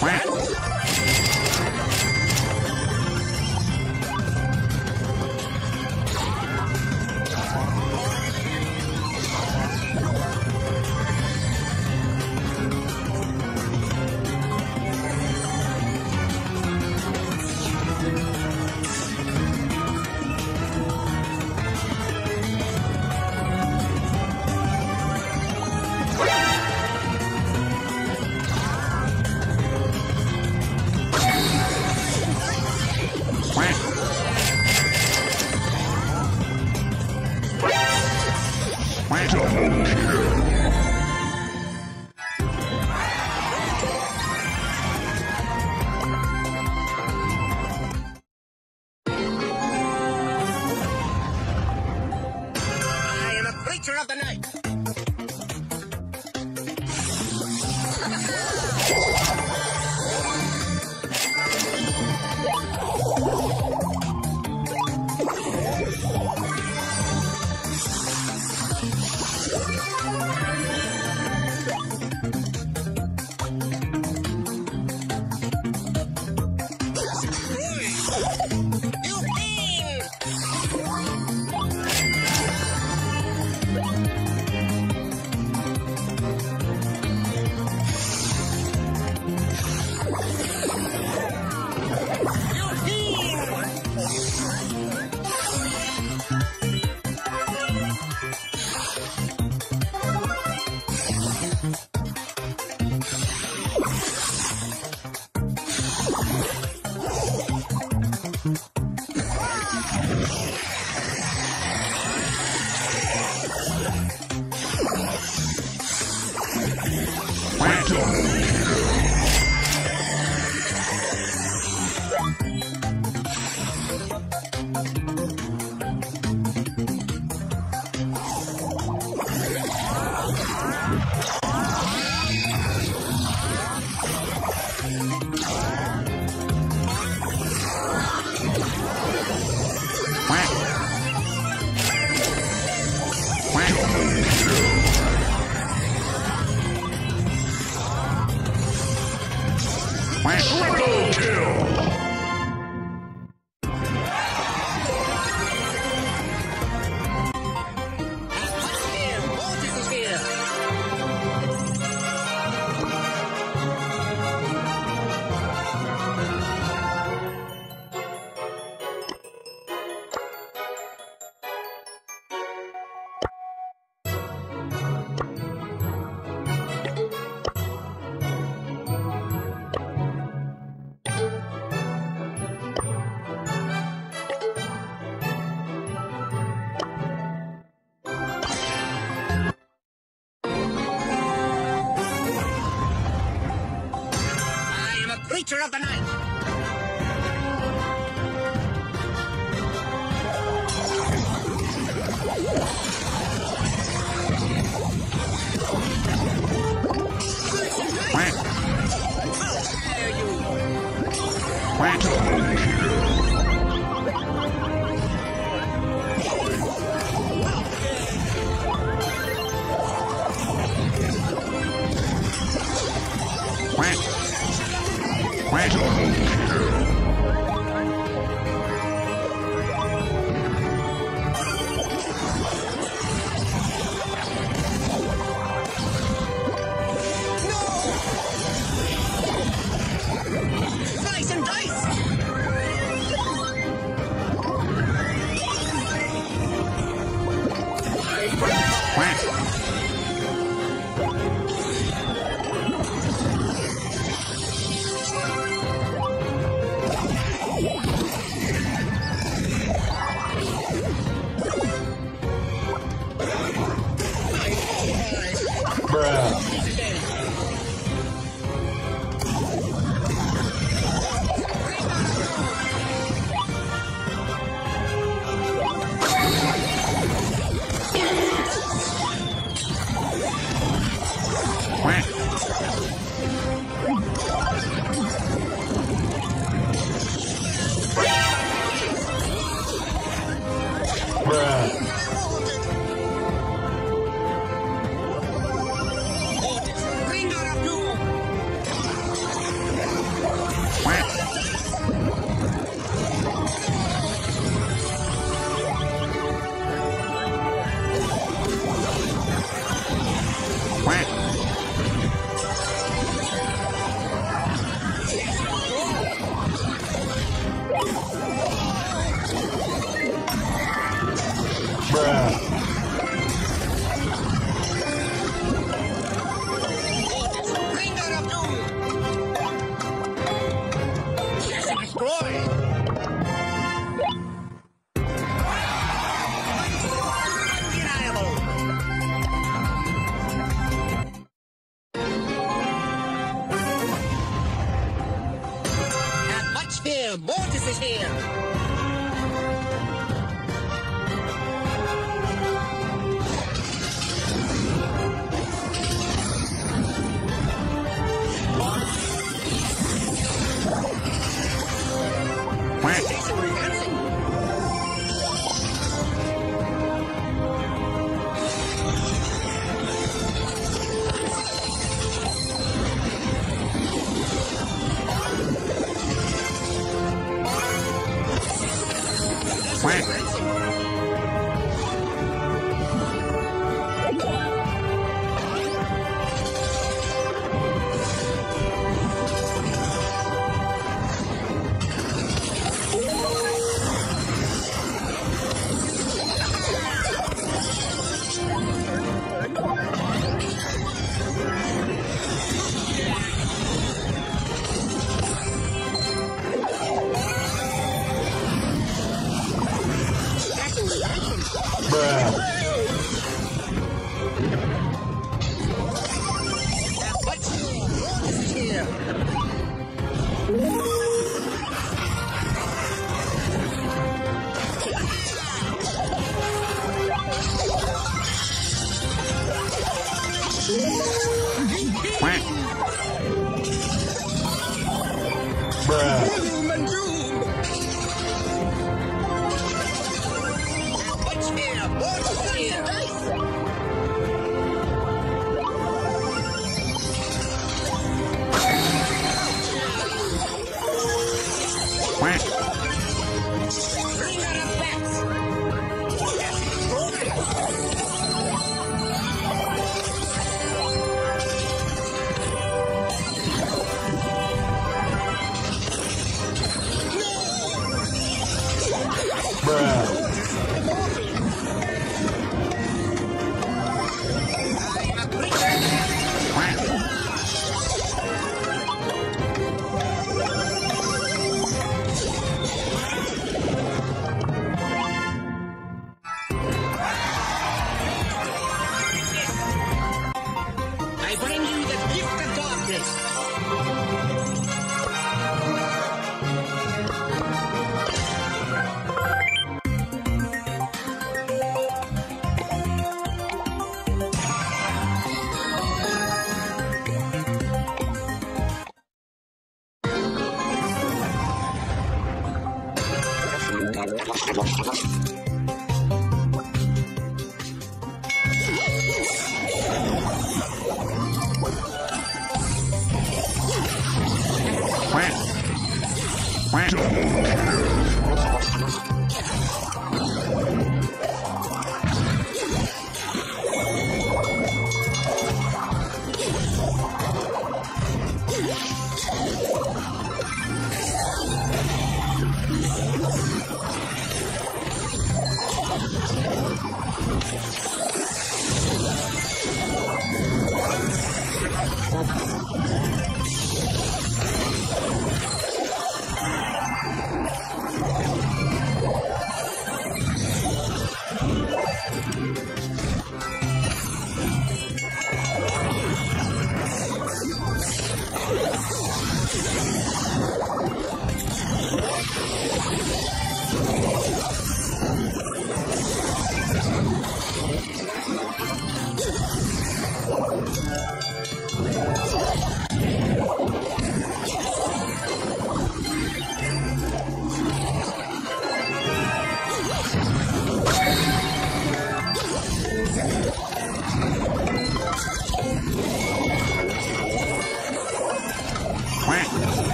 I Triple kill! Creature of the night. How